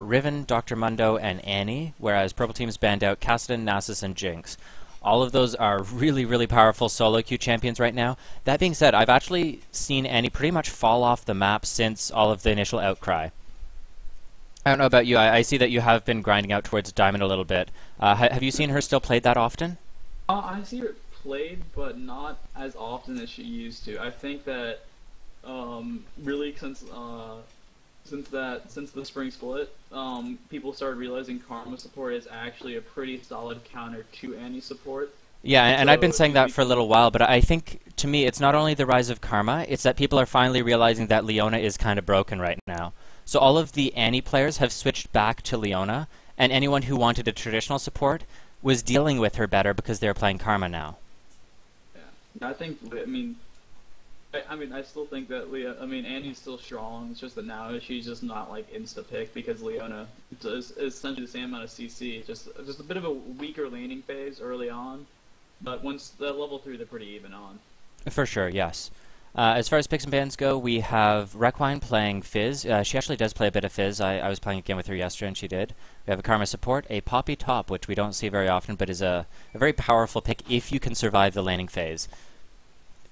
Riven, Dr. Mundo, and Annie, whereas Purple Team's banned out Kassadin, Nasus, and Jinx. All of those are really, really powerful solo queue champions right now. That being said, I've actually seen Annie pretty much fall off the map since all of the initial outcry. I don't know about you. I, I see that you have been grinding out towards Diamond a little bit. Uh, ha have you seen her still played that often? Uh, I see her played, but not as often as she used to. I think that um, really since uh, since that since the spring split, um, people started realizing Karma support is actually a pretty solid counter to Annie support. Yeah, and, and I've been saying that for a little while, but I think to me it's not only the rise of Karma, it's that people are finally realizing that Leona is kind of broken right now. So all of the Annie players have switched back to Leona, and anyone who wanted a traditional support was dealing with her better because they're playing Karma now. Yeah, I think. I mean, I, mean, I still think that Leah. I mean, Annie's still strong. It's just that now she's just not like insta pick because Leona is essentially the same amount of CC. Just just a bit of a weaker laning phase early on, but once the level three, they're pretty even on. For sure, yes. Uh, as far as picks and bans go, we have Requine playing Fizz. Uh, she actually does play a bit of Fizz. I, I, was playing a game with her yesterday, and she did. We have a Karma support, a Poppy top, which we don't see very often, but is a, a very powerful pick if you can survive the laning phase.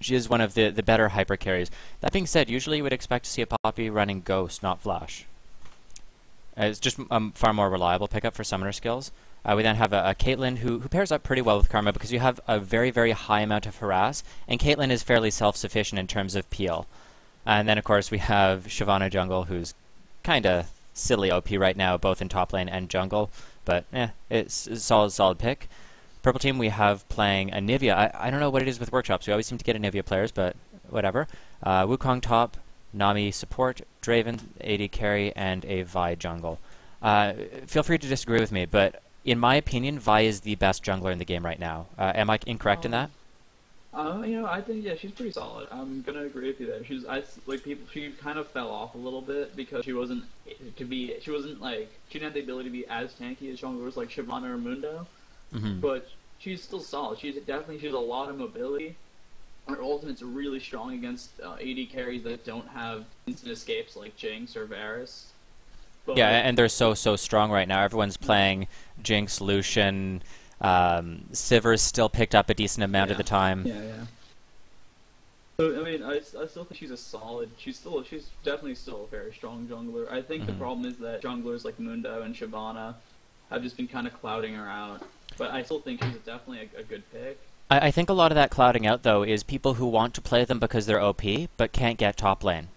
She is one of the, the better hyper carries. That being said, usually you would expect to see a Poppy running Ghost, not Flash. Uh, it's just a far more reliable pickup for summoner skills. Uh, we then have a, a Caitlyn who, who pairs up pretty well with Karma because you have a very, very high amount of harass, and Caitlyn is fairly self-sufficient in terms of peel. And then, of course, we have Shyvana Jungle, who's kind of silly OP right now, both in top lane and jungle, but eh, it's a solid, solid pick. Purple team, we have playing Anivia. I, I don't know what it is with workshops. We always seem to get Anivia players, but whatever. Uh, Wukong top, Nami support, Draven AD carry, and a Vi jungle. Uh, feel free to disagree with me, but in my opinion, Vi is the best jungler in the game right now. Uh, am I incorrect um, in that? Uh, you know, I think yeah, she's pretty solid. I'm gonna agree with you there. She's I like people. She kind of fell off a little bit because she wasn't to be. She wasn't like she didn't have the ability to be as tanky as junglers like Shyvana or Mundo. Mm-hmm. But she's still solid. She's definitely she has a lot of mobility. Her ultimate's really strong against uh, AD carries that don't have instant escapes like Jinx or Varus. But yeah, and they're so so strong right now. Everyone's playing Jinx, Lucian, um, Sivir's still picked up a decent amount yeah. of the time. Yeah, yeah. So I mean, I, I still think she's a solid. She's still she's definitely still a very strong jungler. I think mm-hmm. the problem is that junglers like Mundo and Shyvana have just been kind of clouding her out. But I still think she's definitely a, a good pick. I, I think a lot of that clouding out though is people who want to play them because they're OP but can't get top lane.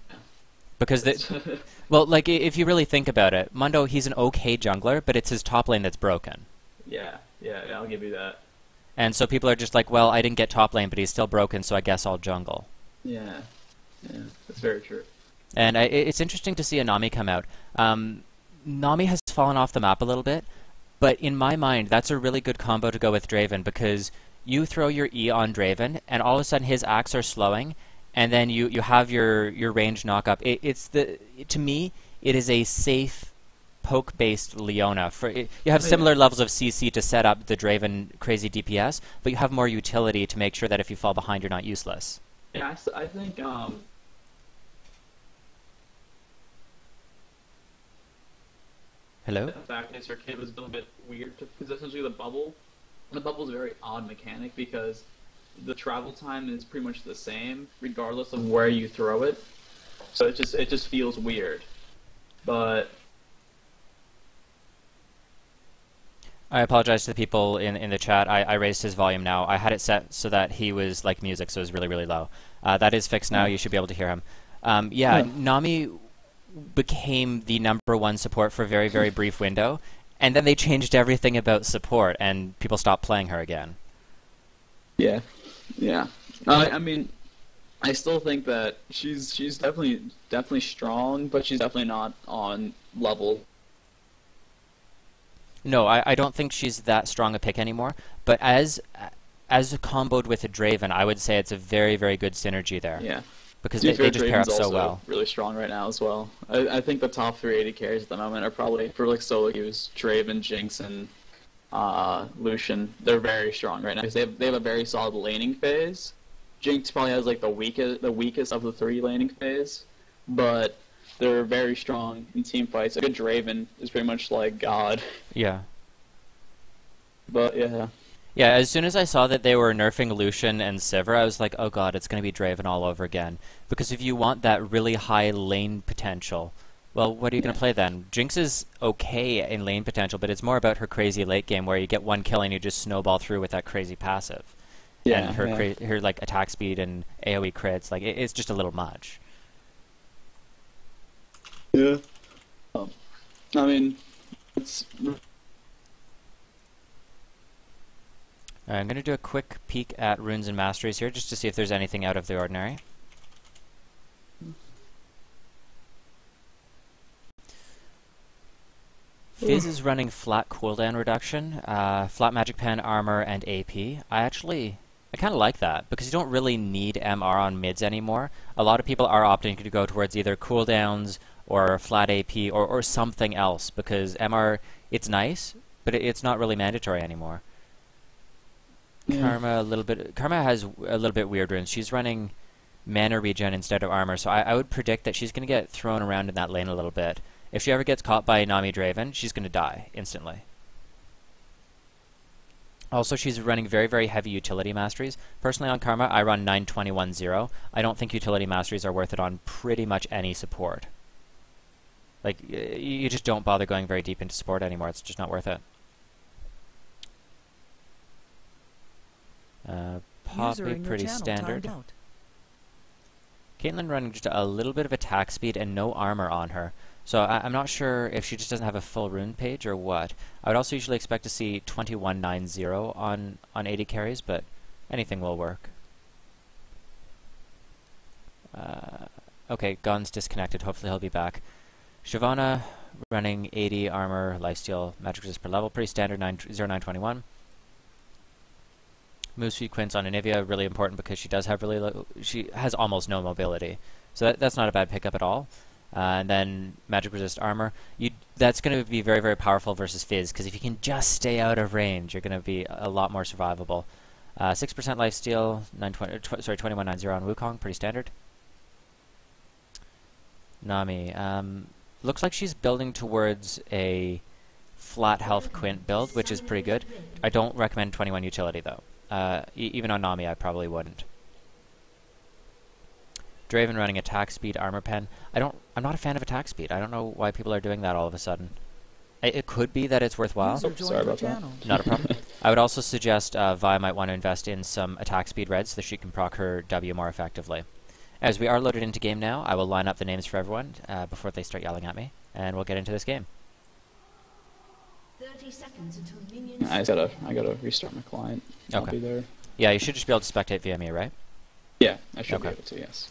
Because they, well, like if you really think about it, Mundo he's an okay jungler, but it's his top lane that's broken. Yeah, yeah, yeah I'll give you that. And so people are just like, well, I didn't get top lane, but he's still broken, so I guess I'll jungle. Yeah, yeah, that's very true. And I, it's interesting to see a Nami come out. Um, Nami has fallen off the map a little bit, but in my mind, that's a really good combo to go with Draven because you throw your E on Draven, and all of a sudden his acts are slowing, and then you, you have your, your range knock up. It, it's the to me it is a safe poke based Leona. For it, you have similar levels of CC to set up the Draven crazy DPS, but you have more utility to make sure that if you fall behind, you're not useless. Yeah, I, I think. Um... Hello. The fact is, her kit was a little bit weird because essentially the bubble, the bubble is a very odd mechanic because the travel time is pretty much the same regardless of where you throw it. So it just it just feels weird. But I apologize to the people in, in the chat. I, I raised his volume now. I had it set so that he was like music, so it was really, really low. Uh, that is fixed now. You should be able to hear him. Um, yeah, yeah, Nami became the number one support for a very, very brief window, and then they changed everything about support, and people stopped playing her again. Yeah. Yeah. Uh, I mean, I still think that she's she's definitely definitely strong, but she's definitely not on level. No, I, I don't think she's that strong a pick anymore. But as as a comboed with a Draven, I would say it's a very very good synergy there. Yeah. Because they, they, just pair up so well. Really strong right now as well. I, I think the top three AD carries at the moment are probably for like solo queues, Draven, Jinx, and uh, Lucian, they're very strong right now because they have, they have a very solid laning phase. Jinx probably has like the weakest the weakest of the three laning phase, but they're very strong in team fights. A good Draven is pretty much like God. Yeah. But yeah. Yeah, as soon as I saw that they were nerfing Lucian and Sivir, I was like, oh god, it's going to be Draven all over again. Because if you want that really high lane potential, well, what are you going to play then? Jinx is okay in lane potential, but it's more about her crazy late game where you get one kill and you just snowball through with that crazy passive. Yeah, and her yeah. cra- her like attack speed and AoE crits, like it, it's just a little much. Yeah. Um, I mean, it's I'm going to do a quick peek at runes and masteries here just to see if there's anything out of the ordinary. Fizz is running flat cooldown reduction, uh, flat magic pen, armor, and AP. I actually, I kind of like that because you don't really need MR on mids anymore. A lot of people are opting to go towards either cooldowns or flat AP or, or something else because MR, it's nice, but it, it's not really mandatory anymore. Yeah. Karma a little bit. Karma has a little bit weird runes. She's running mana regen instead of armor, so I, I would predict that she's going to get thrown around in that lane a little bit. If she ever gets caught by Nami Draven, she's going to die instantly. Also, she's running very, very heavy utility masteries. Personally, on Karma, I run 921-0. I don't think utility masteries are worth it on pretty much any support. Like, you just don't bother going very deep into support anymore. It's just not worth it. Uh, Poppy, pretty standard. Caitlyn running just a little bit of attack speed and no armor on her. So I, I'm not sure if she just doesn't have a full rune page or what. I would also usually expect to see 2190 on, on AD carries, but anything will work. Uh, okay, Gun's disconnected. Hopefully he'll be back. Shyvana running AD armor, lifesteal, magic resist per level. Pretty standard 9, 0921. Move speed Quints on Anivia really important because she does have really low, she has almost no mobility, so that, that's not a bad pickup at all. Uh, and then magic resist armor, you that's going to be very very powerful versus Fizz because if you can just stay out of range, you're going to be a lot more survivable. Uh, Six percent life steal, 920, tw- sorry twenty one nine zero on Wukong, pretty standard. Nami, um, looks like she's building towards a flat health Quint build, which is pretty good. I don't recommend 21 utility though. Uh, e- even on Nami, I probably wouldn't. Draven running attack speed, armor pen. I don't. I'm not a fan of attack speed. I don't know why people are doing that all of a sudden. I, it could be that it's worthwhile. Oh, sorry about that. Not a problem. I would also suggest uh, Vi might want to invest in some attack speed red so that she can proc her W more effectively. As we are loaded into game now, I will line up the names for everyone uh, before they start yelling at me, and we'll get into this game. 30 seconds until minions. I just gotta I gotta restart my client. I'll Okay. be there. Yeah, you should just be able to spectate via me, right? Yeah, I should be able to. Yes.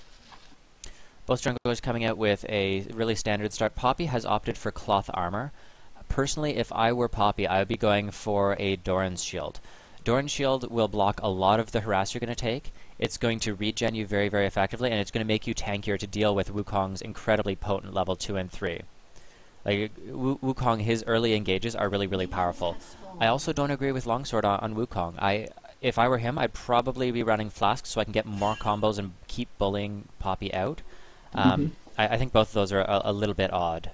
Both junglers coming out with a really standard start. Poppy has opted for cloth armor. Personally, if I were Poppy, I would be going for a Doran's shield. Doran's shield will block a lot of the harass you're going to take. It's going to regen you very, very effectively, and it's going to make you tankier to deal with Wukong's incredibly potent level 2 and 3. Like, Wu- Wukong, his early engages are really, really powerful. I also don't agree with Longsword on, on Wukong. I, if I were him, I'd probably be running Flask so I can get more combos and keep bullying Poppy out. Um, I, I think both of those are a, a little bit odd.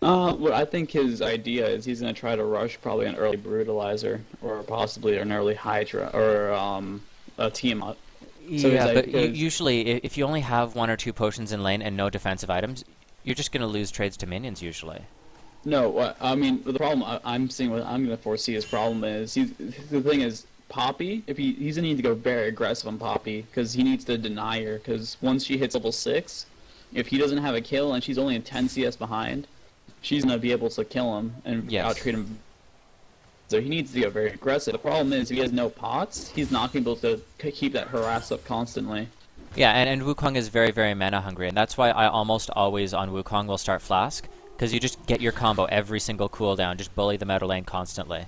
Uh, what I think his idea is he's gonna try to rush probably an early brutalizer or possibly an early Hydra or um a Tiamat. So yeah, but that- u- is- usually, if you only have one or two potions in lane and no defensive items, you're just going to lose trades to minions usually. No, uh, I mean the problem I, I'm seeing what I'm gonna foresee his problem is he's the thing is Poppy if he he's gonna need to go very aggressive on Poppy because he needs to deny her because once she hits level six, if he doesn't have a kill and she's only a 10 CS behind, she's gonna be able to kill him and Yes. outtreat him. So he needs to go very aggressive. The problem is if he has no pots, he's not gonna be able to keep that harass up constantly. Yeah, and, and Wukong is very, very mana hungry, and that's why I almost always on Wukong will start Flask, because you just get your combo every single cooldown, just bully the of lane constantly.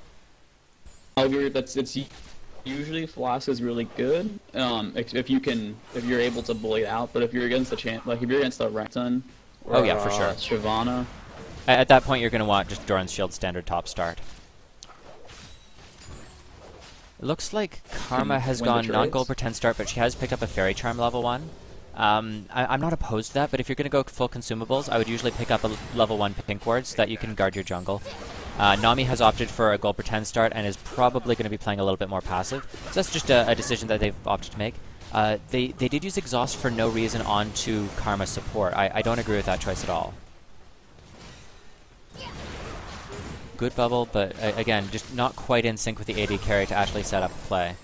However, that's it's usually Flask is really good. Um, if, if you can, if you're able to bully it out. But if you're against the champ, like if you're against the Renekton, or, Oh, yeah, for uh, sure. Shyvana, A- At that point, you're going to want just Doran's Shield standard top start. It looks like Karma has gone non-gold per ten start, but she has picked up a Fairy Charm level 1. Um, I, am not opposed to that, but if you're going to go full consumables, I would usually pick up a level 1 pink ward so that you can guard your jungle. Uh, Nami has opted for a gold per ten start and is probably going to be playing a little bit more passive. So that's just a, a decision that they've opted to make. Uh, they, they did use exhaust for no reason onto Karma support. I, I don't agree with that choice at all. Good bubble, but uh, again, just not quite in sync with the AD carry to actually set up a play.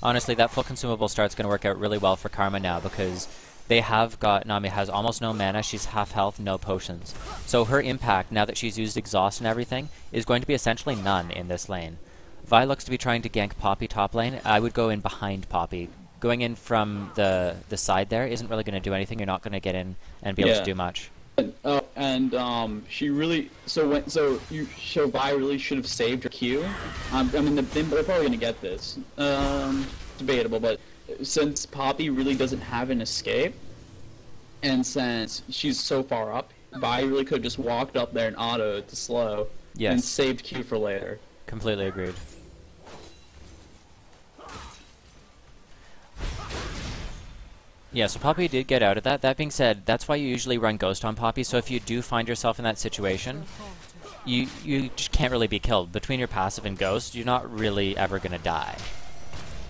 Honestly, that full consumable start's going to work out really well for Karma now because they have got Nami has almost no mana. She's half health, no potions. So her impact, now that she's used exhaust and everything, is going to be essentially none in this lane. Vi looks to be trying to gank Poppy top lane. I would go in behind Poppy. Going in from the the side there isn't really going to do anything. You're not going to get in and be yeah. able to do much. And, uh, and um, she really so when so you so Vi really should have saved her Q. Um, I mean, they're probably going to get this. Um, debatable, but since Poppy really doesn't have an escape, and since she's so far up, Vi really could have just walked up there and auto to slow yes. and saved Q for later. Completely agreed. Yeah, so Poppy did get out of that. That being said, that's why you usually run Ghost on Poppy, so if you do find yourself in that situation, you you just can't really be killed. Between your passive and Ghost, you're not really ever going to die.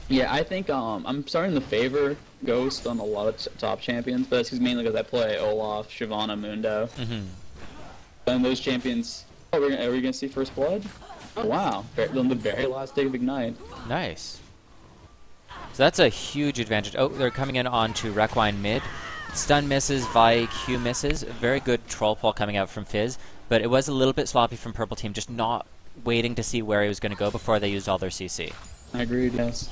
Yeah, I think um, I'm starting to favor Ghost on a lot of top champions, but that's mainly because I play Olaf, Shyvana, Mundo. Mm-hmm. And those champions. Oh, are we going to see First Blood? Oh, wow. On the very last day of Ignite. Nice. So that's a huge advantage. Oh, they're coming in onto Requine mid. Stun misses, Vi Q misses. Very good troll pull coming out from Fizz, but it was a little bit sloppy from Purple Team, just not waiting to see where he was going to go before they used all their CC. I agree, yes.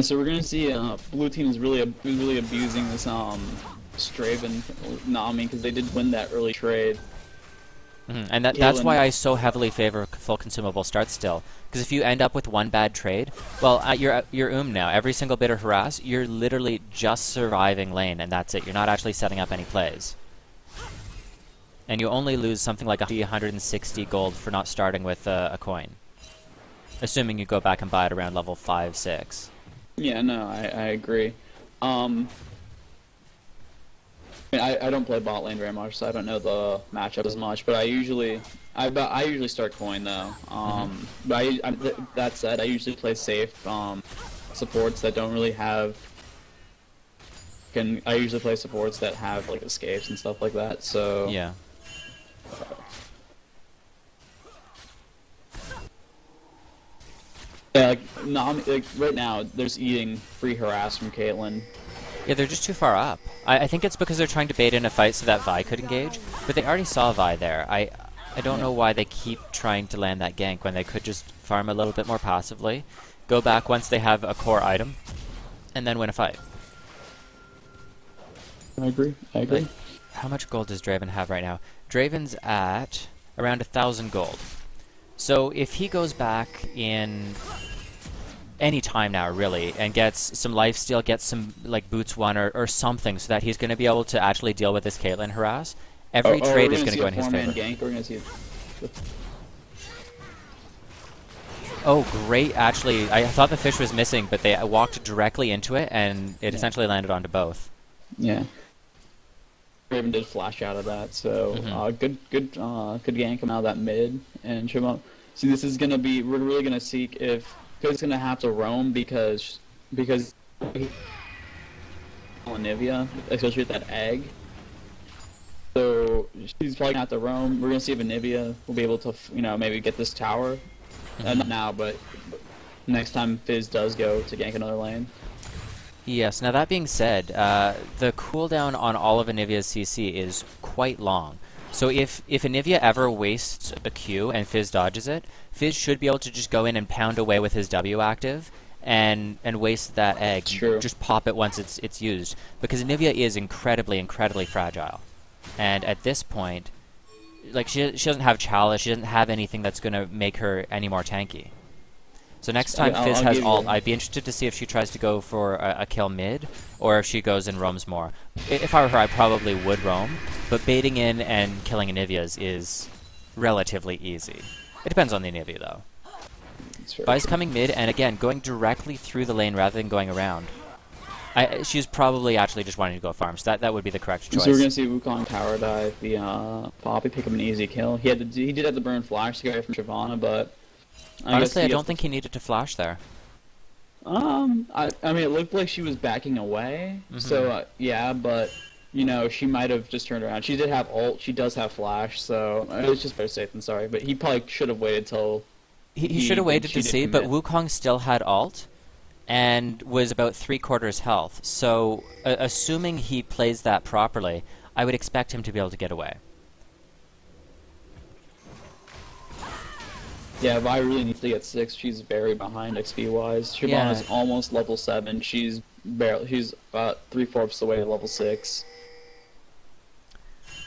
So we're gonna see uh, blue team is really really abusing this um Draven Nami because they did win that early trade. Mm -hmm. And that, that's why I so heavily favor full consumable starts still. Because if you end up with one bad trade, well, uh, you're you're um now. Every single bit of harass, you're literally just surviving lane, and that's it. You're not actually setting up any plays. And you only lose something like 160 gold for not starting with uh, a coin. Assuming you go back and buy it around level 5, 6. Yeah, no, I, I agree. Um, mean, I, I don't play bot lane very much, so I don't know the matchup as much. But I usually, I I usually start coin though. Um, mm -hmm. but I, I th that said, I usually play safe um, supports that don't really have. Can I usually play supports that have like escapes and stuff like that? So yeah. Yeah, like, no, like right now, there's eating free harass from Caitlyn. Yeah, they're just too far up. I, I, think it's because they're trying to bait in a fight so that Vi could engage, but they already saw Vi there. I I don't know why they keep trying to land that gank when they could just farm a little bit more passively, go back once they have a core item, and then win a fight. I agree. I agree. Like, how much gold does Draven have right now? Draven's at around a thousand gold. So if he goes back in any time now, really, and gets some lifesteal, gets some like boots one or, or something, so that he's going to be able to actually deal with this Caitlyn harass. Every oh, oh trade oh, is going to go in his favor. Gank, we're gonna see Oh, great! Actually, I thought the fish was missing, but they walked directly into it, and it yeah. essentially landed onto both. Yeah. Draven did flash out of that, so mm-hmm. uh, good, good, uh, good gank coming out of that mid and Shimon. See, this is gonna be. We're really gonna seek if because gonna have to roam because because Anivia, especially with that egg. So she's probably gonna have to roam. We're gonna see if Anivia will be able to, you know, maybe get this tower. Uh, not now, but next time Fizz does go to gank another lane. Yes, now that being said, uh, the cooldown on all of Anivia's CC is quite long. So if, if Anivia ever wastes a Q and Fizz dodges it, Fizz should be able to just go in and pound away with his W active and and waste that egg. True. Just pop it once it's it's used. Because Anivia is incredibly, incredibly fragile. And at this point, like she she doesn't have chalice, she doesn't have anything that's gonna make her any more tanky. So next time Fizz I'll has ult, I'd be interested to see if she tries to go for a, a, kill mid, or if she goes and roams more. If I were her, I probably would roam, but baiting in and killing Anivia's is relatively easy. It depends on the Anivia, though. It's very Vi's true. coming mid, and again, going directly through the lane rather than going around. I, she's probably actually just wanting to go farm, so that, that would be the correct choice. So we're gonna see Wukong tower dive the uh, Poppy pick up an easy kill. He had to, he did have the burn flash to get away from Shyvana, but Honestly, I don't think he needed to flash there. Um, I I mean it looked like she was backing away, so Mhm. uh, yeah, but you know she might have just turned around. She did have ult. She does have flash, so uh, it's just better safe than sorry. But he probably should have waited till He, he He- should have waited to did see, but commit. Wukong still had alt and was about three quarters health. So, uh, assuming he plays that properly, I would expect him to be able to get away. Yeah, Vi really needs to get six. She's very behind XP wise. Shyvana Yeah. is almost level seven. She's barely. She's about three fourths the way to level six.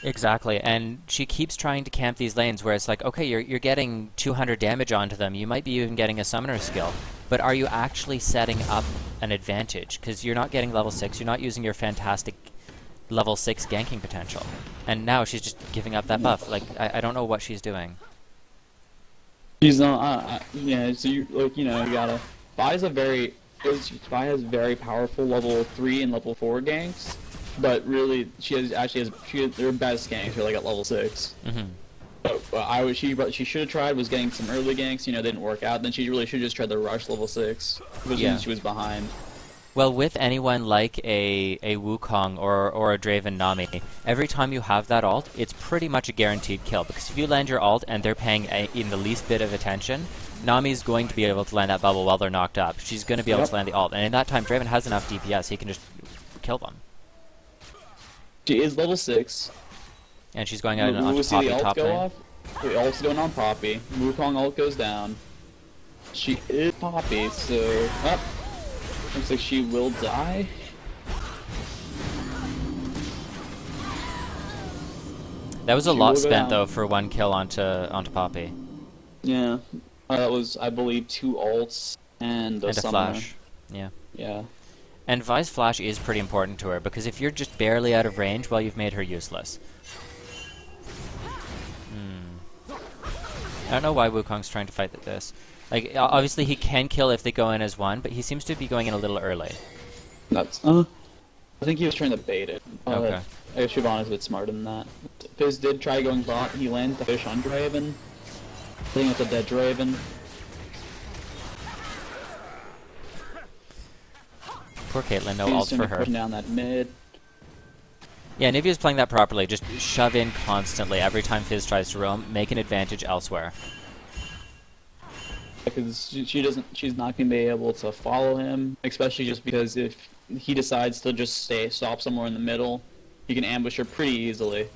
Exactly, and she keeps trying to camp these lanes where it's like, okay, you're, you're getting 200 damage onto them, you might be even getting a summoner skill, but are you actually setting up an advantage? Because you're not getting level 6, you're not using your fantastic level 6 ganking potential. And now she's just giving up that mm-hmm. buff. Like, I, I don't know what she's doing. She's not. Uh, uh, yeah, so you like you know you gotta. Vi's a very. Vi has very powerful level three and level four ganks, but really she has actually has she has, their best ganks are like at level six. hmm But, but I was she what she should have tried was getting some early ganks. You know, didn't work out. Then she really should have just tried to rush level six, because Yeah. then she was behind. Well, with anyone like a, a Wukong or, or a Draven Nami, every time you have that alt, it's pretty much a guaranteed kill. Because if you land your alt and they're paying a, in the least bit of attention, Nami's going to be able to land that bubble while they're knocked up. She's going to be able Yep. to land the alt. And in that time, Draven has enough DPS, he can just kill them. She is level six. And she's going out we onto will see Poppy top go lane. off. The ult's going on Poppy. Wukong ult goes down. She is Poppy, so up. Looks like she will die. That was a She lot spent, though, for one kill onto, onto Poppy. Yeah. Uh, that was, I believe, two ults and a, and a flash. Yeah. Yeah. And Vi's flash is pretty important to her because if you're just barely out of range, well, you've made her useless. Hmm. I don't know why Wukong's trying to fight this. Like, obviously he can kill if they go in as one, but he seems to be going in a little early. That's. Uh, I think he was trying to bait it. Uh, Okay. I guess Shyvana's a bit smarter than that. Fizz did try going bot. He landed the fish on Draven. I think it's a dead Draven. Poor Caitlyn, no He's ult gonna for be her. pushing down that mid. Yeah, Anivia's playing that properly. Just shove in constantly every time Fizz tries to roam, make an advantage elsewhere. Because she, she doesn't she's not going to be able to follow him especially just because if he decides to just stay stop somewhere in the middle he can ambush her pretty easily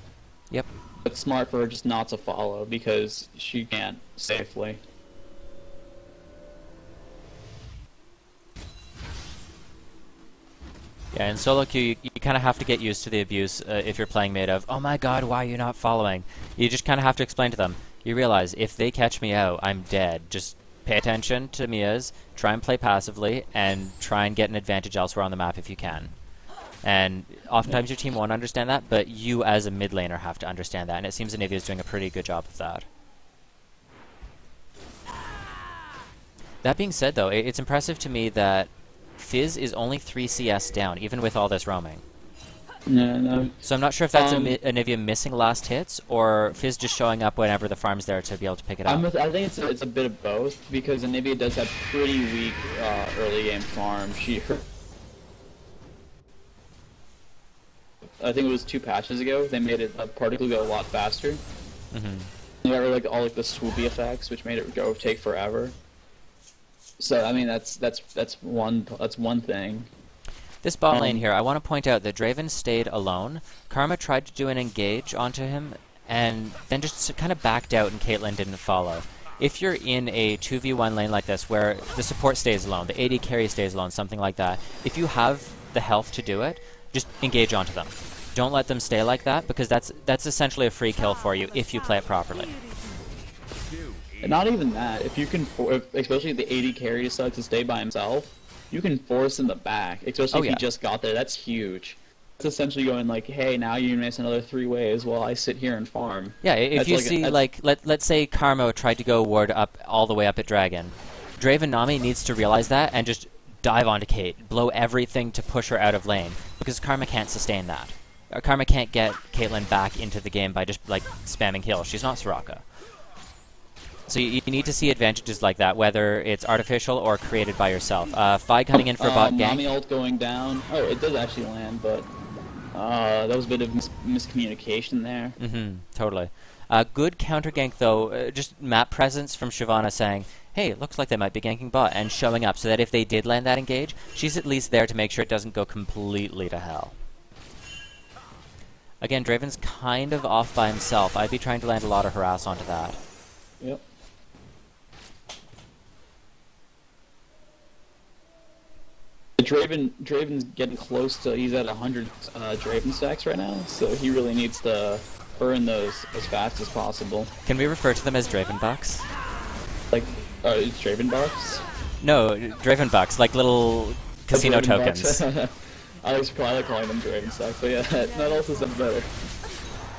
Yep. it's smart for her just not to follow because she can't safely Yeah, in solo queue, you, you kind of have to get used to the abuse uh, if you're playing mid of, oh my god, why are you not following? You just kind of have to explain to them. You realize, if they catch me out, I'm dead. Just pay attention to MIAs, try and play passively, and try and get an advantage elsewhere on the map if you can. And oftentimes your team won't understand that, but you as a mid laner have to understand that, and it seems Anivia is doing a pretty good job of that. That being said, though, it's impressive to me that Fizz is only 3 CS down, even with all this roaming. Yeah no So I'm not sure if that's Um, a, Anivia missing last hits, or Fizz just showing up whenever the farm's there to be able to pick it up. I'm I think it's a, it's a bit of both because Anivia does have pretty weak uh, early game farm. She her, I think it was two patches ago. They made it a particle go a lot faster. hmm They got rid of like all like the swoopy effects, which made it go take forever. So I mean that's that's that's one that's one thing. This bot lane mm. here, I want to point out that Draven stayed alone. Karma tried to do an engage onto him, and then just kind of backed out, and Caitlyn didn't follow. If you're in a 2v1 lane like this, where the support stays alone, the AD carry stays alone, something like that, if you have the health to do it, just engage onto them. Don't let them stay like that, because that's that's essentially a free kill for you if you play it properly. Not even that. If you can, for, if, especially if the AD carry decides to stay by himself, you can force him the back. Especially Oh, if yeah. he just got there. That's huge. It's essentially going like, hey, now you miss another three ways while I sit here and farm. Yeah, if That's you like see, like, let, let's say Karma tried to go ward up all the way up at Dragon. Draven Nami needs to realize that and just dive onto Kate, blow everything to push her out of lane, because Karma can't sustain that. Uh, Karma can't get Caitlyn back into the game by just like spamming heal. She's not Soraka. So you, you, need to see advantages like that, whether it's artificial or created by yourself. Uh, Vi coming in for uh, bot gank. Nami ult going down. Oh, it does actually land, but uh, that was a bit of mis miscommunication there. Mm-hmm. Totally. Uh, good counter gank though. Uh, just map presence from Shyvana saying, "Hey, it looks like they might be ganking bot," and showing up so that if they did land that engage, she's at least there to make sure it doesn't go completely to hell. Again, Draven's kind of off by himself. I'd be trying to land a lot of harass onto that. Yep. Draven, Draven's getting close to. He's at 100 uh, Draven stacks right now, so he really needs to burn those as fast as possible. Can we refer to them as Draven bucks? Like, uh, Draven bucks? No, Draven bucks, like little casino tokens. I was probably calling them Draven stacks, but yeah, that also sounds better.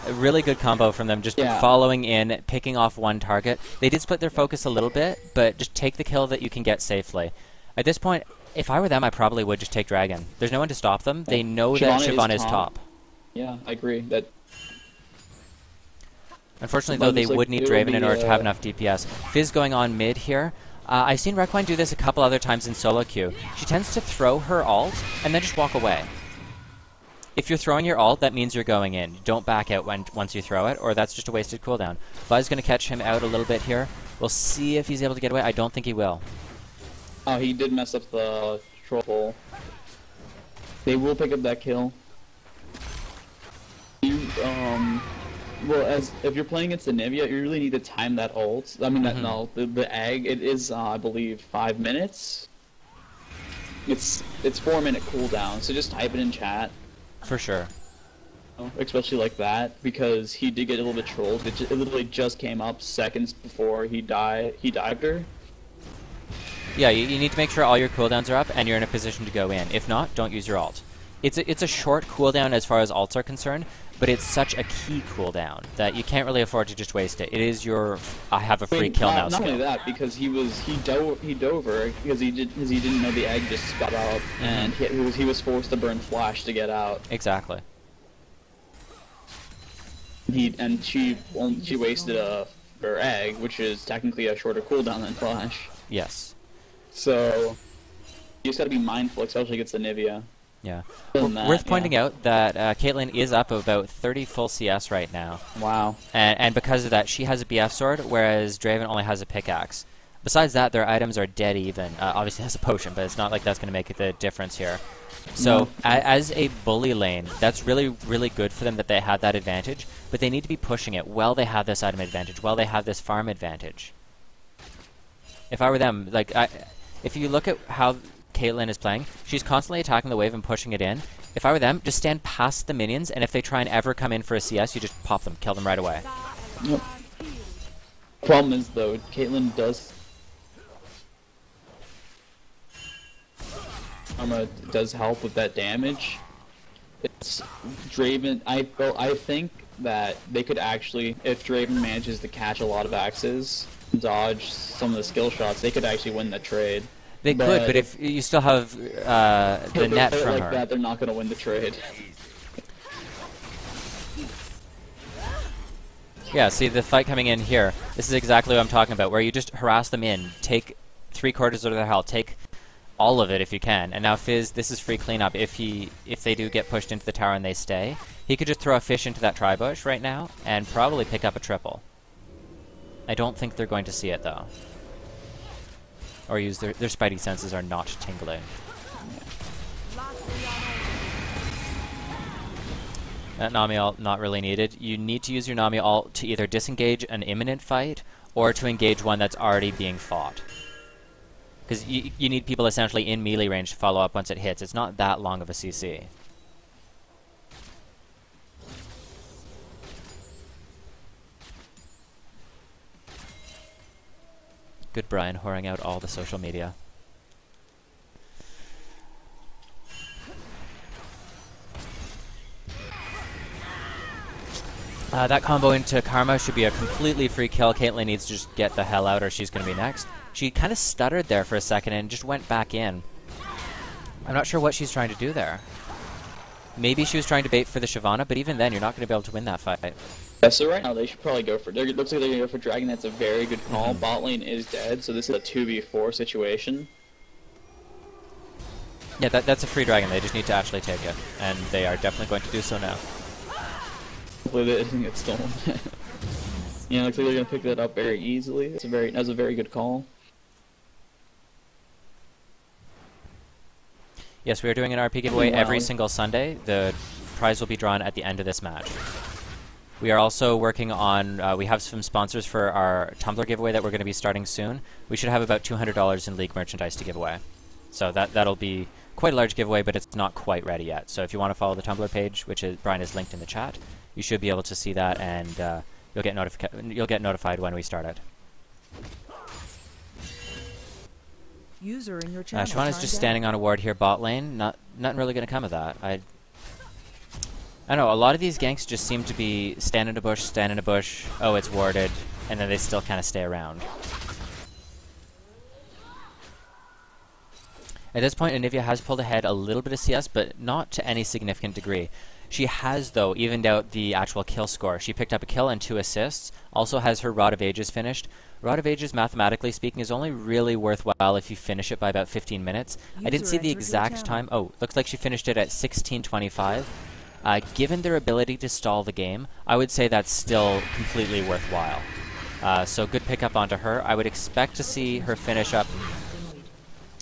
A really good combo from them, just yeah. following in, picking off one target. They did split their focus a little bit, but just take the kill that you can get safely. At this point, if I were them, I probably would just take Dragon. There's no one to stop them. They know that Shyvana is is top. top. Yeah, I agree. That Unfortunately, though, they like, would need Draven in be, order to have uh, enough DPS. Fizz going on mid here. Uh, I've seen Requine do this a couple other times in solo queue. She tends to throw her ult and then just walk away. If you're throwing your ult, that means you're going in. Don't back out when once you throw it, or that's just a wasted cooldown. Fizz going to catch him out a little bit here. We'll see if he's able to get away. I don't think he will. Oh, he did mess up the troll. They will pick up that kill. You, um, well, as if you're playing against the Anivia, you really need to time that ult. I mean, that Mhm. no, the, the egg. It is, uh, I believe, five minutes. It's it's four minute cooldown, so just type it in chat. For sure. Especially like that, because he did get a little bit trolled. It, ju- it literally just came up seconds before he died. He dived her. Yeah, you, you need to make sure all your cooldowns are up and you're in a position to go in. If not, don't use your alt. It's a, it's a short cooldown as far as alts are concerned, but it's such a key cooldown that you can't really afford to just waste it. It is your I have a free Wait, kill not, now Not skill. only that, because he was he dove he dove her because he did because he didn't know the egg just got out, Mm-hmm. and he, he was he was forced to burn flash to get out. Exactly. He and she she wasted a her egg, which is technically a shorter cooldown than flash. Yes. So you just got to be mindful, especially against the Anivia. Yeah. Other that, worth pointing yeah. out that uh, Caitlyn is up about 30 full CS right now, Wow. and, and because of that, she has a BF sword, whereas Draven only has a pickaxe. Besides that, their items are dead even. Uh, obviously, has a potion, but it's not like that's going to make the difference here. So, No. a- as a bully lane, that's really, really good for them that they have that advantage, but they need to be pushing it while they have this item advantage, while they have this farm advantage. If I were them, like, I, if you look at how Caitlyn is playing, she's constantly attacking the wave and pushing it in. If I were them, just stand past the minions, and if they try and ever come in for a CS, you just pop them, kill them right away. Yep. Problem is though, Caitlyn does. Arma does help with that damage. It's Draven. I feel, I think that they could actually, if Draven manages to catch a lot of axes, dodge some of the skill shots, they could actually win the trade. They But- could, but if you still have uh, the net from like her. that, they're not going to win the trade. Yeah, see the fight coming in here. This is exactly what I'm talking about, where you just harass them in, take three quarters of their health, take all of it if you can. And now Fizz, this is free cleanup. If he, if they do get pushed into the tower and they stay, he could just throw a fish into that tri bush right now and probably pick up a triple. I don't think they're going to see it though, or use their their spidey senses are not tingling. That Nami ult not really needed. You need to use your Nami ult to either disengage an imminent fight or to engage one that's already being fought. Because you, you need people essentially in melee range to follow up once it hits. It's not that long of a CC. Good Brian whoring out all the social media. Uh, that combo into Karma should be a completely free kill. Caitlyn needs to just get the hell out or she's going to be next. She kind of stuttered there for a second and just went back in. I'm not sure what she's trying to do there. Maybe she was trying to bait for the Shyvana, but even then, you're not going to be able to win that fight. Yeah, so right now they should probably go for. It looks like they're gonna go for Dragon. That's a very good call. Mm-hmm. Bot lane is dead, so this is a two v four situation. Yeah, that, that's a free dragon. They just need to actually take it, and they are definitely going to do so now. Hopefully that doesn't get stolen. yeah, looks like they're gonna pick that up very easily. It's a very that's a very good call. Yes, we are doing an RP giveaway every single Sunday. The prize will be drawn at the end of this match. We are also working on, uh, we have some sponsors for our Tumblr giveaway that we're going to be starting soon. We should have about $200 in League merchandise to give away. So that, that'll be quite a large giveaway, but it's not quite ready yet. So if you want to follow the Tumblr page, which is, Brian is linked in the chat, you should be able to see that and uh, you'll, get notifi- you'll get notified when we start it. User in your Uh, channel. Shyvana's just standing on a ward here bot lane. Not, nothing really going to come of that. I, I don't know. A lot of these ganks just seem to be stand in a bush, stand in a bush. Oh, it's warded, and then they still kind of stay around. At this point, Anivia has pulled ahead a little bit of CS, but not to any significant degree. She has, though, evened out the actual kill score. She picked up a kill and two assists. Also has her Rod of Ages finished. Rod of Ages, mathematically speaking, is only really worthwhile if you finish it by about 15 minutes. I didn't see the exact time. Oh, looks like she finished it at 16:25. Uh, given their ability to stall the game, I would say that's still completely worthwhile. Uh, so good pickup onto her. I would expect to see her finish up.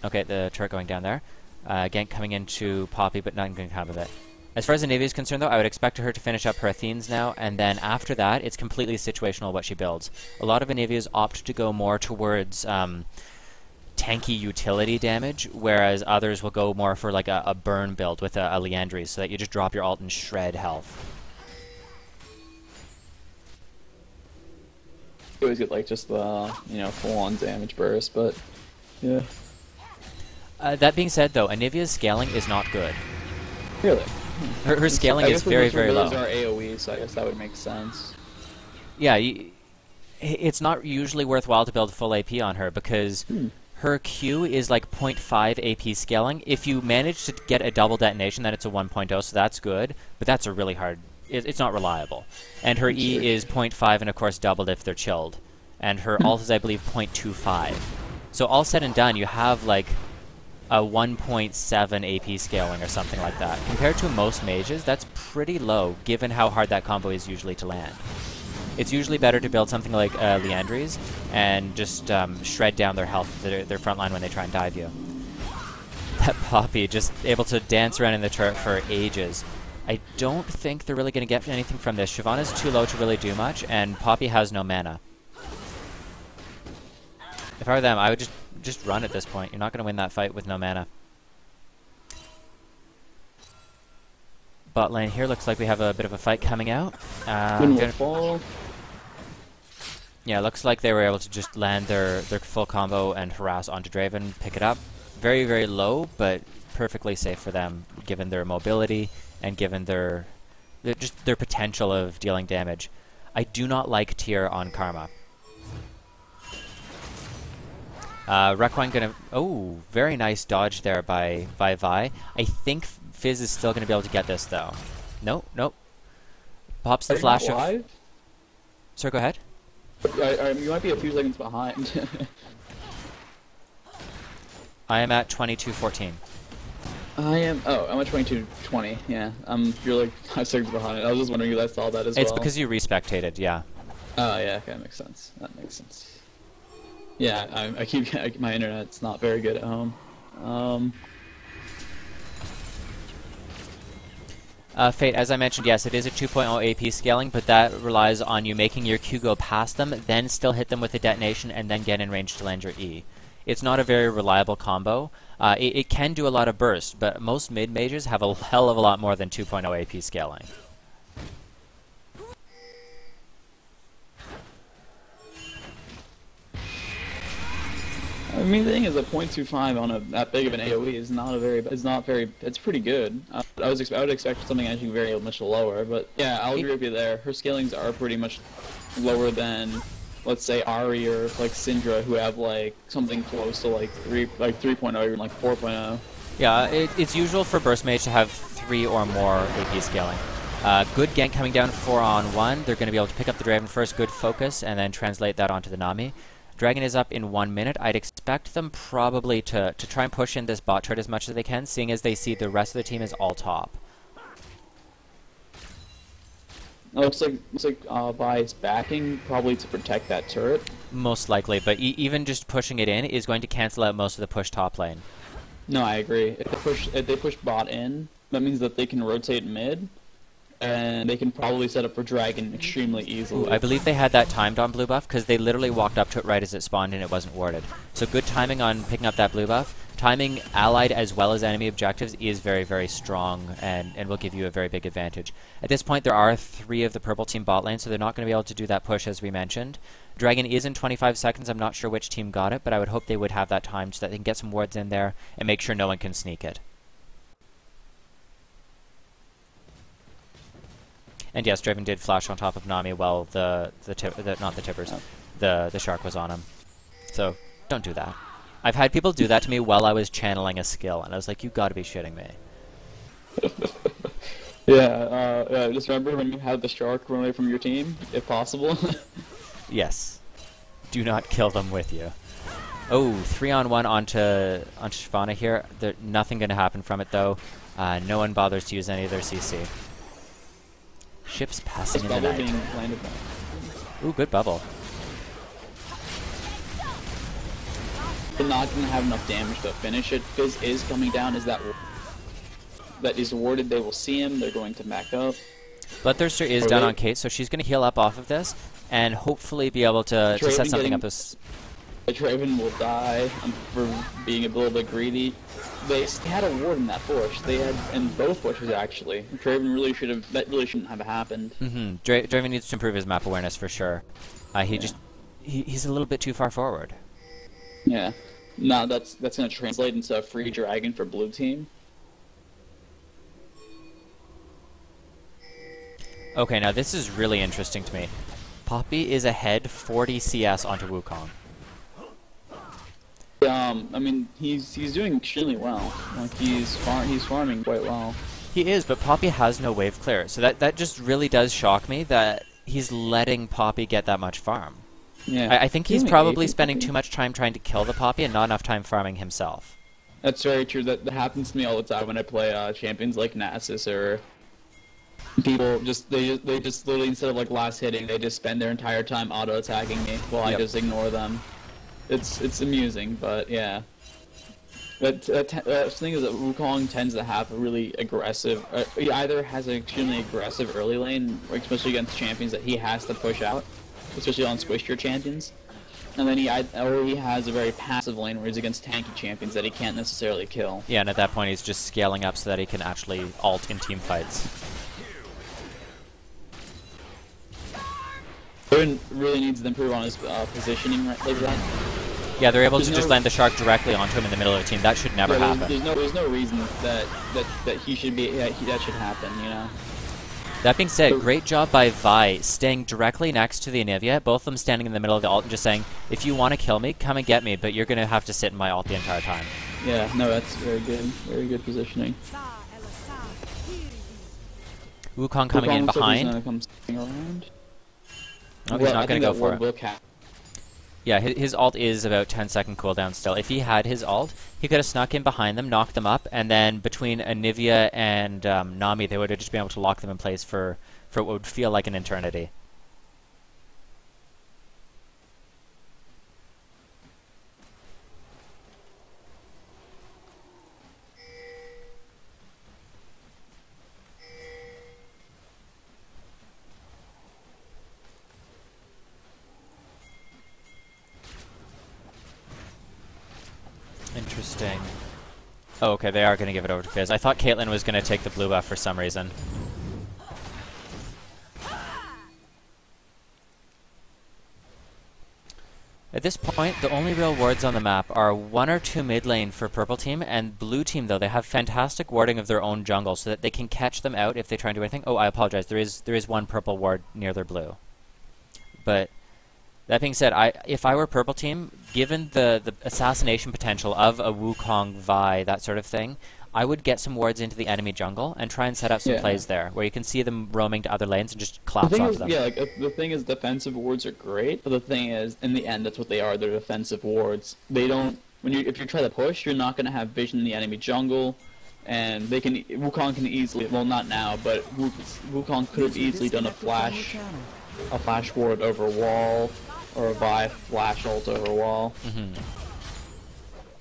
Okay, the turret going down there. Uh, gank coming into Poppy, but not going to of it. As far as the Anivia is concerned, though, I would expect her to finish up her Athene's now, and then after that, it's completely situational what she builds. A lot of Anivias opt to go more towards um, tanky utility damage, whereas others will go more for like a, a burn build with a, a Liandry's, so that you just drop your alt and shred health. You always get like just the you know full on damage burst, but yeah, Uh, that being said, though, Anivia's scaling is not good. really. Her, her scaling is very, most of her very low. abilities are AOE, so I guess that would make sense. Yeah, y- i- it's not usually worthwhile to build full AP on her because Hmm. Her Q is like 0.5 AP scaling. If you manage to get a double detonation, then it's a 1.0, so that's good, but that's a really hard. It, it's not reliable. And her E is 0.5 and, of course, doubled if they're chilled. And her alt is, I believe, 0.25. So, all said and done, you have like a 1.7 AP scaling or something like that. Compared to most mages, that's pretty low given how hard that combo is usually to land. It's usually better to build something like uh, Liandry's and just um, shred down their health, their, their front line when they try and dive you. That Poppy just able to dance around in the turret for ages. I don't think they're really going to get anything from this. Shyvana's too low to really do much, and Poppy has no mana. If I were them, I would just just run at this point. You're not going to win that fight with no mana. Bot lane here looks like we have a bit of a fight coming out. Uh, When will gonna- fall? Yeah, looks like they were able to just land their, their full combo and harass onto Draven, pick it up. Very, very low, but perfectly safe for them, given their mobility and given their, their just their potential of dealing damage. I do not like Tear on Karma. Uh, Requine gonna oh very nice dodge there by by Vi. I think Fizz is still gonna be able to get this though. Nope, nope. Pops the Are flash of. Sir, go ahead. I, I, you might be a few seconds behind. I am at 2214. I am. Oh, I'm at 2220. Yeah, um, you're like five seconds behind. I was just wondering if I saw that as It's well. It's because you respectated, yeah. Oh yeah, okay, that makes sense. That makes sense. Yeah, I, I keep I, my internet's not very good at home. Um, Uh, Fate, as I mentioned, yes, it is a 2.0 AP scaling, but that relies on you making your Q go past them, then still hit them with a detonation, and then get in range to land your E. It's not a very reliable combo. Uh, it, it can do a lot of burst, but most mid-majors have a hell of a lot more than 2.0 AP scaling. I mean, the thing is, a .25 on a that big of an AOE is not a very. It's not very. It's pretty good. Uh, I was. I would expect something actually very much lower, but yeah, I'll agree with you there. Her scalings are pretty much lower than let's say Ahri or like Syndra who have like something close to like three like 3.0 or even like 4.0. Yeah, it, it's usual for Burst Mage to have three or more AP scaling. Uh, good gank coming down four on one. They're going to be able to pick up the Draven first, good focus, and then translate that onto the Nami. Dragon is up in one minute. I'd expect them probably to, to try and push in this bot turret as much as they can, seeing as they see the rest of the team is all top. It looks like looks like uh, Vi's backing probably to protect that turret. Most likely, but e even just pushing it in is going to cancel out most of the push top lane. No, I agree. If they push if they push bot in, that means that they can rotate mid, and they can probably set up for dragon extremely easily. I believe they had that timed on blue buff because they literally walked up to it right as it spawned and it wasn't warded. So good timing on picking up that blue buff. Timing allied as well as enemy objectives is very, very strong and, and will give you a very big advantage. At this point, there are three of the purple team bot lane, so they're not going to be able to do that push as we mentioned. Dragon is in 25 seconds. I'm not sure which team got it, but I would hope they would have that time so that they can get some wards in there and make sure no one can sneak it. And yes, Draven did flash on top of Nami while the the, the not the Tibbers, the the shark was on him. So don't do that. I've had people do that to me while I was channeling a skill, and I was like, "You got to be shitting me." yeah, uh, yeah, just remember when you have the shark run away from your team, if possible. yes. Do not kill them with you. Oh, three on one onto onto Shyvana here. There, nothing going to happen from it though. Uh, no one bothers to use any of their CC. Ships passing in the night. Ooh, good bubble. They're not going to have enough damage to finish it. Fizz is coming down. Is that that is awarded? They will see him. They're going to back up. Bloodthirster is down on Kate, so she's going to heal up off of this and hopefully be able to, to set something up. This Draven will die um, for being a little bit greedy. They had a ward in that push. They had in both pushes actually. Draven really should have. That really shouldn't have happened. Mm-hmm. Dra Draven needs to improve his map awareness for sure. Uh, he yeah. just he, he's a little bit too far forward. Yeah. Now that's that's going to translate into a free dragon for blue team. Okay, now this is really interesting to me. Poppy is ahead 40 CS onto Wukong. Um, I mean, he's he's doing extremely well. Like he's far he's farming quite well. He is, but Poppy has no wave clear, so that that just really does shock me that he's letting Poppy get that much farm. Yeah, I, I think he's probably spending too much time trying to kill the Poppy and not enough time farming himself. That's very true. That, that happens to me all the time when I play uh, champions like Nasus or people just they they just literally instead of like last hitting, they just spend their entire time auto attacking me while yep. I just ignore them it's it's amusing, but yeah. But uh, uh, the thing is that Wukong tends to have a really aggressive. Uh, he either has an extremely aggressive early lane, especially against champions that he has to push out, especially on squishier champions, and then he or he has a very passive lane where he's against tanky champions that he can't necessarily kill. Yeah, and at that point he's just scaling up so that he can actually ult in team fights. Aaron really needs to improve on his uh, positioning right like that. Yeah, they're able there's to no just land the shark directly onto him in the middle of the team. That should never yeah, happen. There's no, there's no reason that, that, that he should be, yeah, he, that should happen, you know? That being said, great job by Vi staying directly next to the Anivia, both of them standing in the middle of the ult and just saying, if you want to kill me, come and get me, but you're going to have to sit in my ult the entire time. Yeah, no, that's very good. Very good positioning. Wukong coming Wukong in behind. Oh, he's well, not going to go for it. Yeah, his, his ult is about 10 second cooldown still. If he had his ult, he could have snuck in behind them, knocked them up, and then between Anivia and um, Nami, they would have just been able to lock them in place for, for what would feel like an eternity. Oh, okay, they are going to give it over to Fizz. I thought Caitlyn was going to take the blue buff for some reason. At this point, the only real wards on the map are one or two mid lane for purple team, and blue team, though, they have fantastic warding of their own jungle so that they can catch them out if they try and do anything. Oh, I apologize. There is there is one purple ward near their blue. But That being said, I if I were purple team, given the the assassination potential of a Wukong, Vi, that sort of thing, I would get some wards into the enemy jungle and try and set up some Yeah. plays there where you can see them roaming to other lanes and just The collapse thing onto is, them. yeah, like uh, the thing is, defensive wards are great, but the thing is, in the end, that's what they are. They're defensive wards. They don't. When you if you try to push, you're not gonna have vision in the enemy jungle, and they can Wukong can easily. Well, not now, but Wu- Wukong could have easily done a disconnected from your flash, a flash ward over a wall, or a Vi flash ult over a wall. Mhm.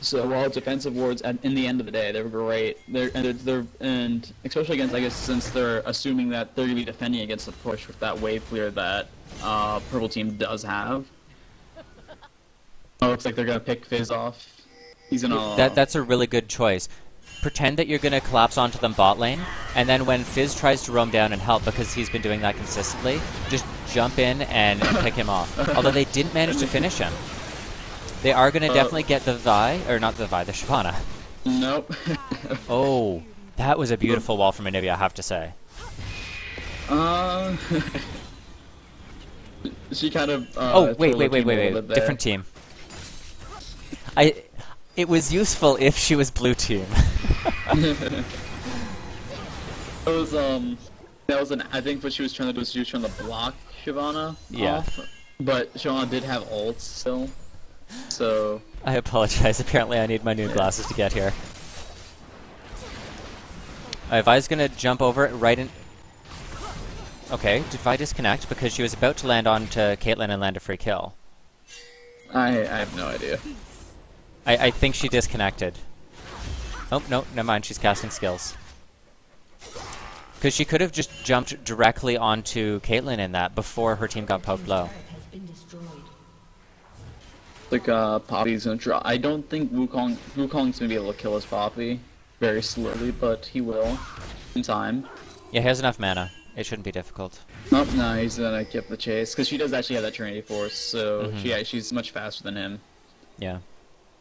So while defensive wards, at, in the end of the day, they're great. They're and they're, they're and especially against, I guess, since they're assuming that they're gonna be defending against the push with that wave clear that uh, purple team does have. Oh, looks like they're gonna pick Fizz off. He's gonna. That that's a really good choice. Pretend that you're going to collapse onto them bot lane, and then when Fizz tries to roam down and help because he's been doing that consistently, just jump in and, and pick him off. Although they didn't manage to finish him. They are going to Uh, definitely get the Vi, or not the Vi, the Shyvana. Nope. Oh, that was a beautiful wall from Anivia, I have to say. uh, she kind of. Uh, oh, wait, wait, wait, wait, wait. Different team. I. It was useful if she was blue team. It was um that was an I think what she was trying to do was she was trying to block Shyvana Yeah. off. But Shyvana did have ults still. So I apologize. Apparently, I need my new glasses to get here. Uh, Vi's gonna jump over it right in. Okay, did Vi disconnect because she was about to land onto Caitlyn and land a free kill? I I have no idea. I, I think she disconnected. Oh no, never mind. She's casting skills. Because she could have just jumped directly onto Caitlyn in that before her team got poked low. Like uh Poppy's gonna draw I don't think Wukong Wukong's gonna be able to kill his Poppy very slowly, but he will in time. Yeah, he has enough mana. It shouldn't be difficult. Nope, no, he's gonna keep the chase because she does actually have that Trinity Force, so Mhm. she yeah, she's much faster than him. Yeah.